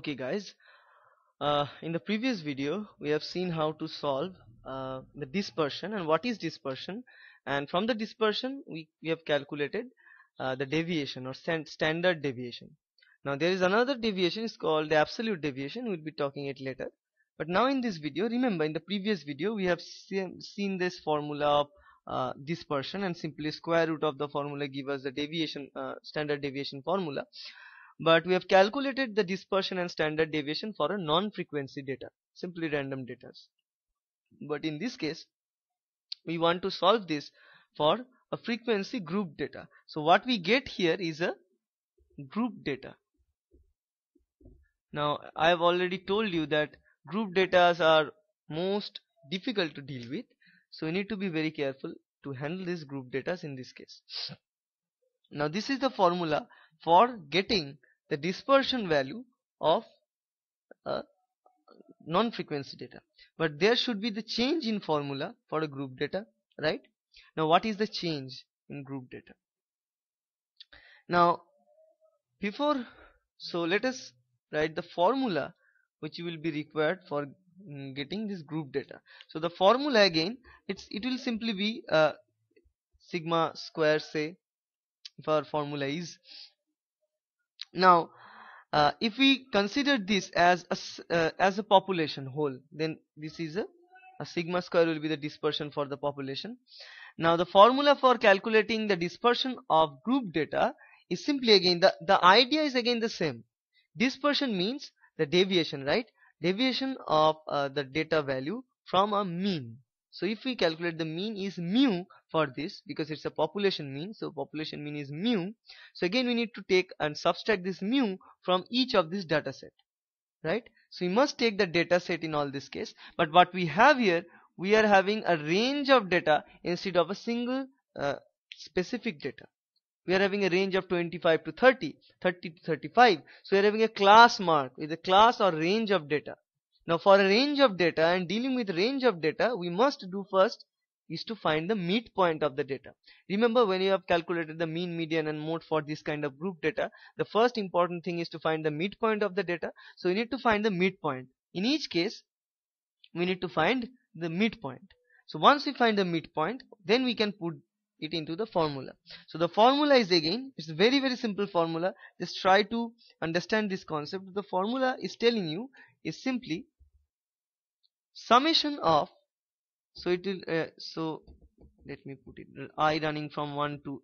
Okay guys, uh, in the previous video we have seen how to solve uh, the dispersion and what is dispersion. And from the dispersion we, we have calculated uh, the deviation or stand standard deviation. Now there is another deviation. Is called the absolute deviation. We'll be talking it later. But now in this video remember in the previous video we have seen, seen this formula of uh, dispersion and simply square root of the formula give us the deviation uh, standard deviation formula but we have calculated the dispersion and standard deviation for a non-frequency data simply random data. But in this case we want to solve this for a frequency group data. So what we get here is a group data. Now I have already told you that group data are most difficult to deal with. So we need to be very careful to handle these group data in this case. Now this is the formula for getting the dispersion value of a non-frequency data. But there should be the change in formula for a group data right? Now what is the change in group data? Now before so let us write the formula which will be required for mm, getting this group data. So the formula again it's it will simply be uh, sigma square say if our formula is now uh, if we consider this as a uh, as a population whole then this is a, a sigma square will be the dispersion for the population. Now the formula for calculating the dispersion of group data is simply again the the idea is again the same. Dispersion means the deviation right? Deviation of uh, the data value from a mean so if we calculate the mean is mu for this because it's a population mean so population mean is mu. So again we need to take and subtract this mu from each of this data set right? So we must take the data set in all this case. But what we have here we are having a range of data instead of a single uh, specific data. We are having a range of 25 to 30 30 to 35 so we are having a class mark with a class or range of data now for a range of data and dealing with range of data we must do first is to find the midpoint of the data. Remember when you have calculated the mean median and mode for this kind of group data the first important thing is to find the midpoint of the data. So you need to find the midpoint in each case we need to find the midpoint so once we find the midpoint then we can put it into the formula. So the formula is again it's very very simple formula. Just try to understand this concept. The formula is telling you is simply summation of so it will uh, so let me put it i running from 1 to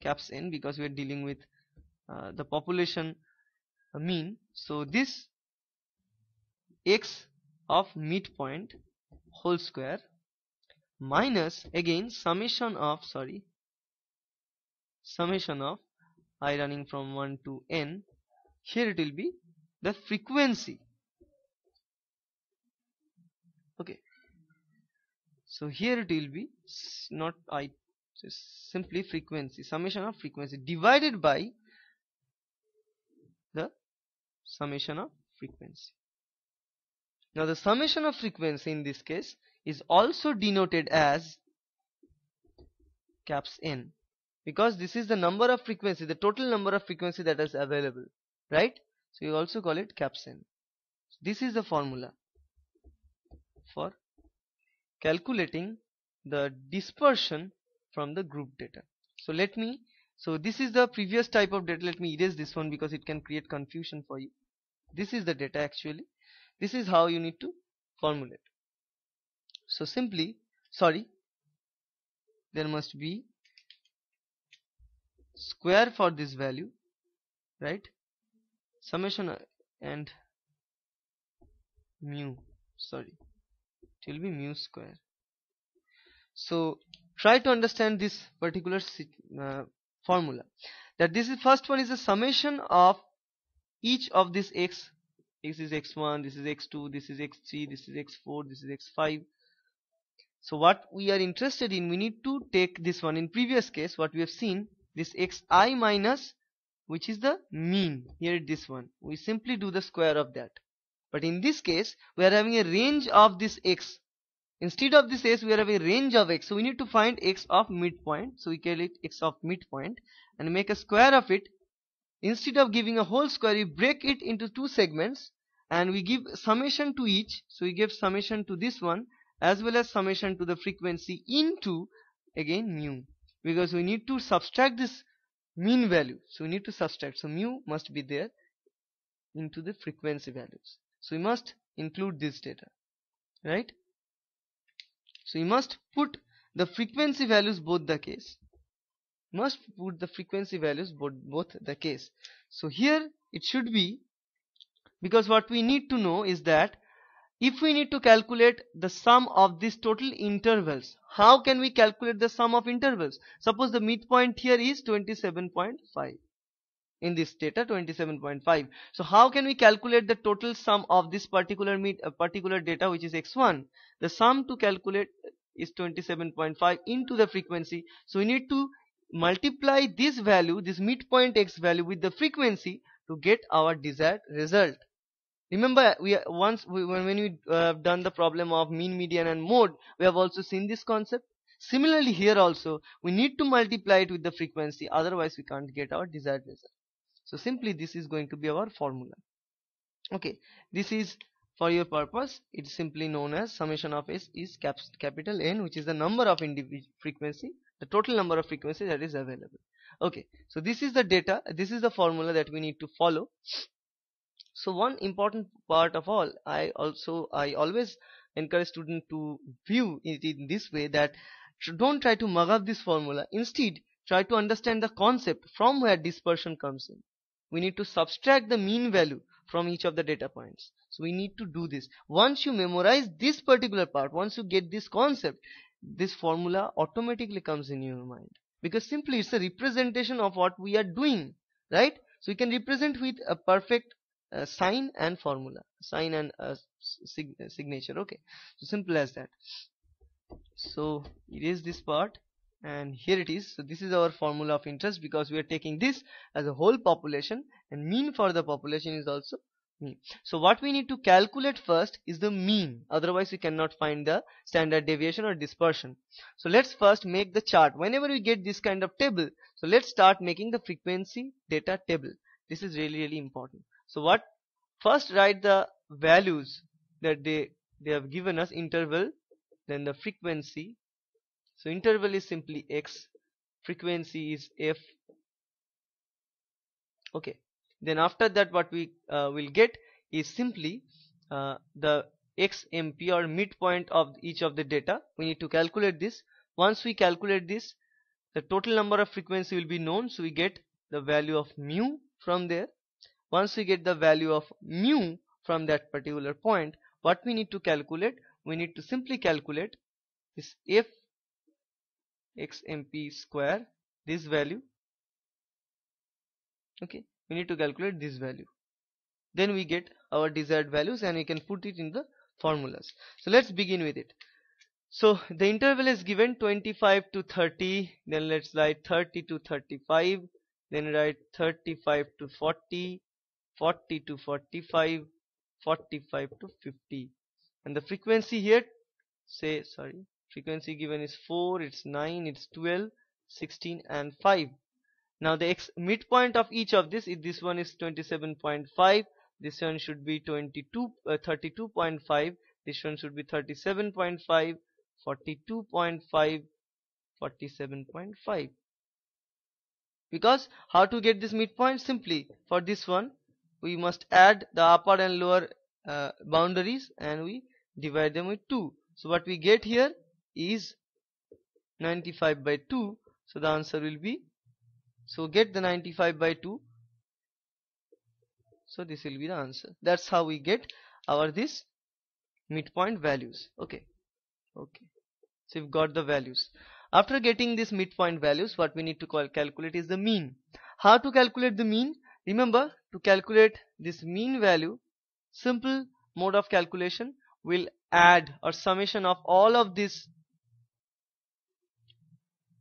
caps n because we are dealing with uh, the population uh, mean. So this x of midpoint whole square minus again summation of sorry summation of i running from 1 to n. Here it will be the frequency okay. So here it will be not i simply frequency summation of frequency divided by the summation of frequency. Now the summation of frequency in this case is also denoted as caps n because this is the number of frequency the total number of frequency that is available right? So you also call it caps n. So this is the formula for calculating the dispersion from the group data. So let me so this is the previous type of data. Let me erase this one because it can create confusion for you. This is the data actually. This is how you need to formulate. So simply sorry there must be square for this value right? Summation and mu sorry will be mu square. So try to understand this particular uh, formula. That this is first one is a summation of each of this x this is x1 this is x2 this is x3 this is x4 this is x5 so what we are interested in we need to take this one. In previous case what we have seen this xi minus which is the mean. Here this one. We simply do the square of that but in this case we are having a range of this x. Instead of this s we are having a range of x. So we need to find x of midpoint. So we call it x of midpoint and make a square of it. Instead of giving a whole square we break it into two segments and we give summation to each. So we give summation to this one as well as summation to the frequency into again mu. Because we need to subtract this mean value. So we need to subtract. So mu must be there into the frequency values so we must include this data right? So you must put the frequency values both the case. Must put the frequency values both, both the case. So here it should be because what we need to know is that if we need to calculate the sum of these total intervals how can we calculate the sum of intervals? Suppose the midpoint here is 27.5 in this data 27.5 so how can we calculate the total sum of this particular mid uh, particular data which is x1 the sum to calculate is 27.5 into the frequency. So we need to multiply this value this midpoint x value with the frequency to get our desired result. Remember we once we, when, we uh, done the problem of mean median and mode we have also seen this concept. Similarly here also we need to multiply it with the frequency otherwise we can't get our desired result so simply this is going to be our formula. Okay. This is for your purpose. It is simply known as summation of s is cap capital n which is the number of individual frequency the total number of frequency that is available. Okay. So this is the data. This is the formula that we need to follow. So one important part of all i also i always encourage student to view it in this way that don't try to mug up this formula. Instead try to understand the concept from where dispersion comes in we need to subtract the mean value from each of the data points. So we need to do this. Once you memorize this particular part once you get this concept this formula automatically comes in your mind. Because simply it's a representation of what we are doing right? So you can represent with a perfect uh, sign and formula. Sign and uh, sig signature. Okay. So simple as that. So it is this part and here it is so this is our formula of interest because we are taking this as a whole population and mean for the population is also mean. So what we need to calculate first is the mean. Otherwise we cannot find the standard deviation or dispersion. So let's first make the chart. Whenever we get this kind of table, so let's start making the frequency data table. This is really really important. So what first write the values that they they have given us interval then the frequency so interval is simply x frequency is f. Okay. Then after that what we uh, will get is simply uh, the xmp or midpoint of each of the data. We need to calculate this. Once we calculate this the total number of frequency will be known. So we get the value of mu from there. Once we get the value of mu from that particular point what we need to calculate? We need to simply calculate this f xmp square this value. Okay we need to calculate this value. Then we get our desired values and we can put it in the formulas. So let's begin with it. So the interval is given 25 to 30 then let's write 30 to 35 then write 35 to 40 40 to 45 45 to 50 and the frequency here say sorry frequency given is 4 it's 9 it's 12 16 and 5 now the x midpoint of each of this if this one is 27.5 this one should be 22 uh, 32.5 this one should be 37.5 42.5 47.5 because how to get this midpoint? Simply for this one we must add the upper and lower uh, boundaries and we divide them with 2 so what we get here is 95 by 2 so the answer will be so get the 95 by 2 so this will be the answer. That's how we get our this midpoint values. Okay. Okay. So we've got the values. After getting this midpoint values what we need to call calculate is the mean. How to calculate the mean? Remember to calculate this mean value simple mode of calculation will add or summation of all of these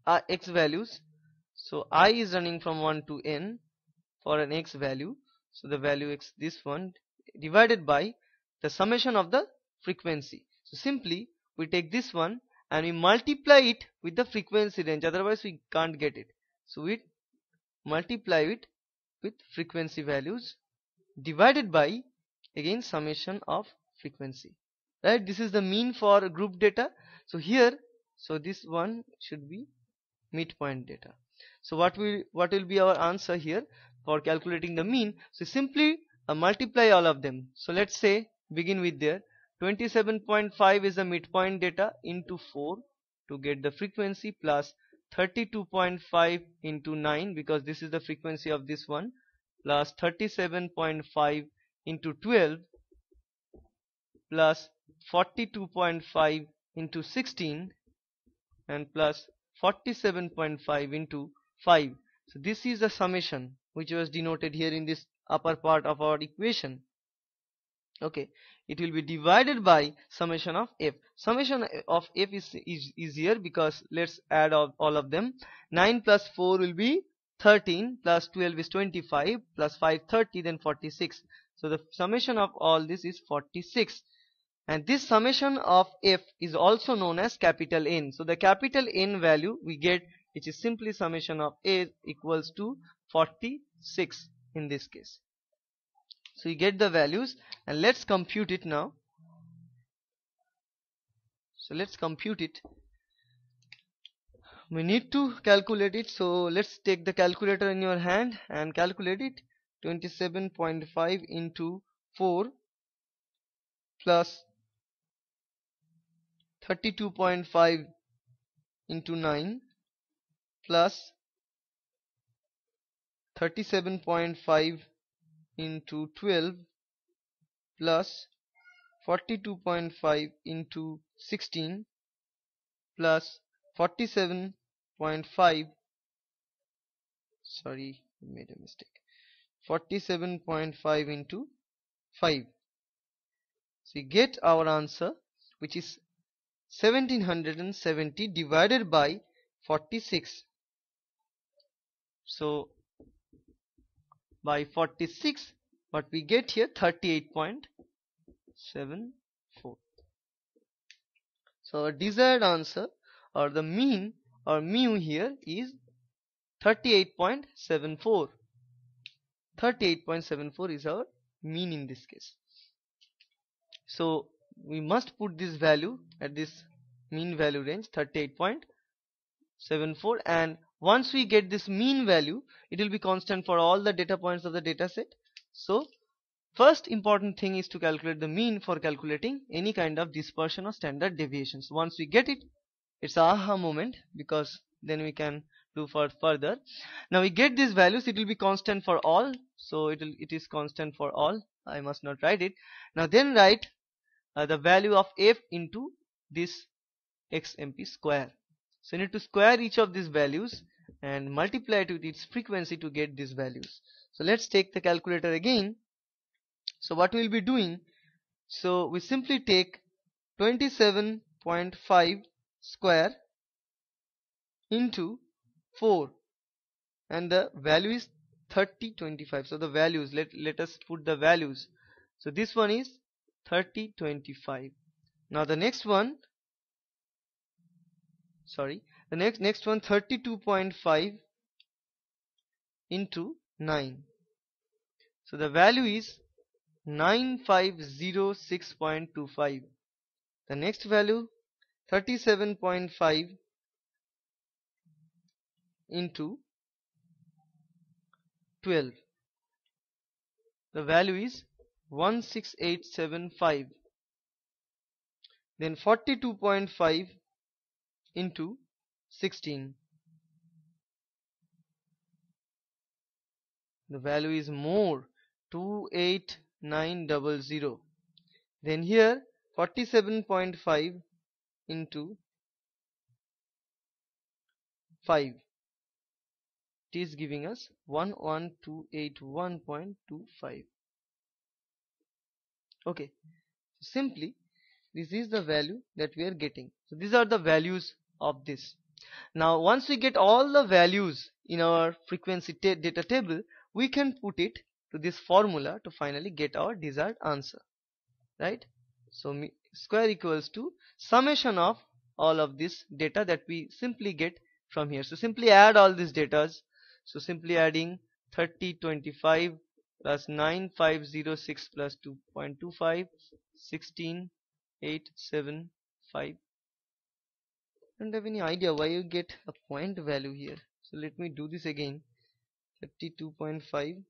uh, x values. So i is running from 1 to n for an x value. So the value x this one divided by the summation of the frequency. So simply we take this one and we multiply it with the frequency range. Otherwise we can't get it. So we multiply it with frequency values divided by again summation of frequency. Right? This is the mean for group data. So here so this one should be midpoint data. So what will what will be our answer here for calculating the mean? So simply uh, multiply all of them. So let's say begin with there. 27.5 is the midpoint data into 4 to get the frequency plus 32.5 into 9 because this is the frequency of this one plus 37.5 into 12 plus 42.5 into 16 and plus 47.5 into 5 so this is the summation which was denoted here in this upper part of our equation. Okay. It will be divided by summation of f. Summation of f is, is easier because let's add all, all of them. 9 plus 4 will be 13 plus 12 is 25 plus 5 30 then 46 so the summation of all this is 46 and this summation of f is also known as capital N. So the capital N value we get which is simply summation of a equals to 46 in this case. So you get the values and let's compute it now. So let's compute it. We need to calculate it. So let's take the calculator in your hand and calculate it. 27.5 into 4 plus 32.5 into 9 plus 37.5 into 12 plus 42.5 into 16 plus 47.5 sorry made a mistake. 47.5 into 5 so we get our answer which is 1770 divided by 46 so by 46 what we get here 38.74 so our desired answer or the mean or mu here is 38.74 38.74 is our mean in this case. So we must put this value at this mean value range 38.74 and once we get this mean value it will be constant for all the data points of the data set so first important thing is to calculate the mean for calculating any kind of dispersion or standard deviations. Once we get it it's a aha moment because then we can do for further. Now we get these values it will be constant for all. So it will it is constant for all. I must not write it. Now then write uh, the value of f into this xmp square. So you need to square each of these values and multiply it with its frequency to get these values. So let's take the calculator again. So what we'll be doing so we simply take 27.5 square into 4 and the value is 3025 so the values let let us put the values. So this one is 3025 now the next one sorry the next next one 32.5 into 9 so the value is 9506.25 the next value 37.5 into 12 the value is 16875 then 42.5 into 16 the value is more 28900 then here 47.5 into 5 it is giving us 11281.25 okay. Simply this is the value that we are getting. So these are the values of this. Now once we get all the values in our frequency data table we can put it to this formula to finally get our desired answer. Right? So square equals to summation of all of this data that we simply get from here. So simply add all these datas. So simply adding 3025 plus 9506 plus 2.25 16875 don't have any idea why you get a point value here. So let me do this again. 32.5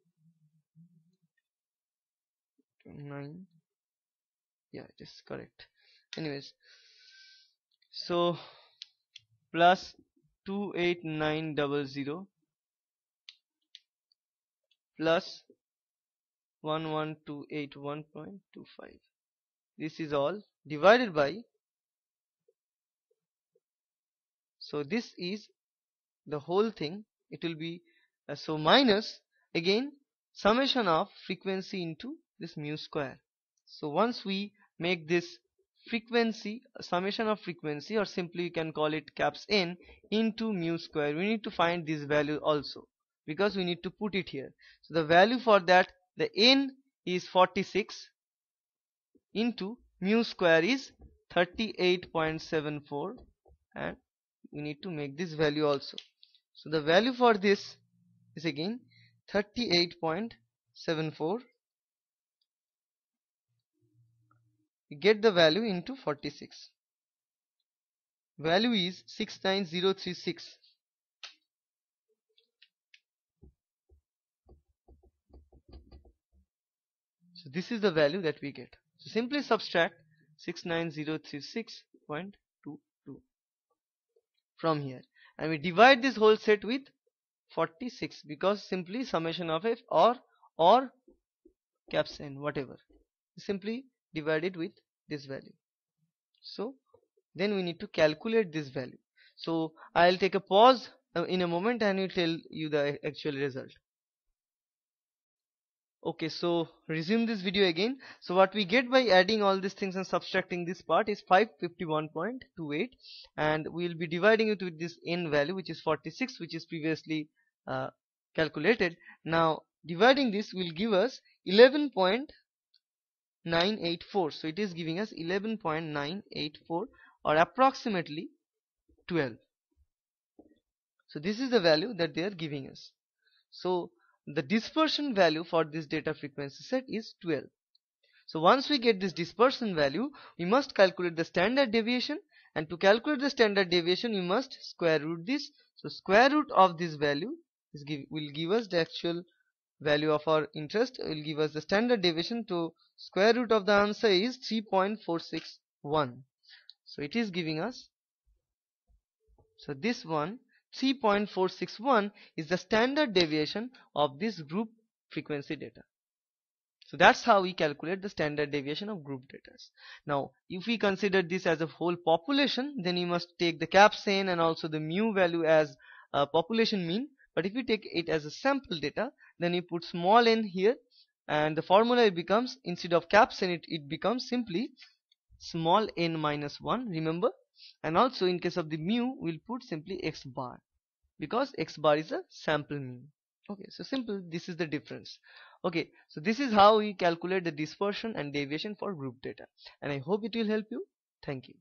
9 yeah it is correct. Anyways. So plus 28900 plus 11281.25 this is all divided by so this is the whole thing. It will be uh, so minus again summation of frequency into this mu square. So once we make this frequency summation of frequency or simply you can call it caps n into mu square we need to find this value also because we need to put it here. So the value for that the n is 46 into mu square is 38.74 and we need to make this value also. So the value for this is again 38.74 we get the value into 46 value is 69036 so this is the value that we get. So simply subtract 69036.22 from here. And we divide this whole set with 46 because simply summation of f or or caps n whatever. Simply divide it with this value. So then we need to calculate this value. So I'll take a pause uh, in a moment and will tell you the actual result okay so resume this video again. So what we get by adding all these things and subtracting this part is 551.28 and we'll be dividing it with this n value which is 46 which is previously uh, calculated. Now dividing this will give us 11.984 so it is giving us 11.984 or approximately 12 so this is the value that they are giving us. So the dispersion value for this data frequency set is 12 so once we get this dispersion value we must calculate the standard deviation and to calculate the standard deviation we must square root this. So square root of this value give, will give us the actual value of our interest will give us the standard deviation to square root of the answer is 3.461 so it is giving us so this one 3.461 is the standard deviation of this group frequency data. So that's how we calculate the standard deviation of group data. Now, if we consider this as a whole population, then you must take the caps n and also the mu value as a population mean. But if you take it as a sample data, then you put small n here and the formula becomes instead of caps n it, it becomes simply small n minus 1 remember and also in case of the mu we'll put simply x bar because x bar is a sample mean okay so simple this is the difference. Okay so this is how we calculate the dispersion and deviation for group data. And i hope it will help you. Thank you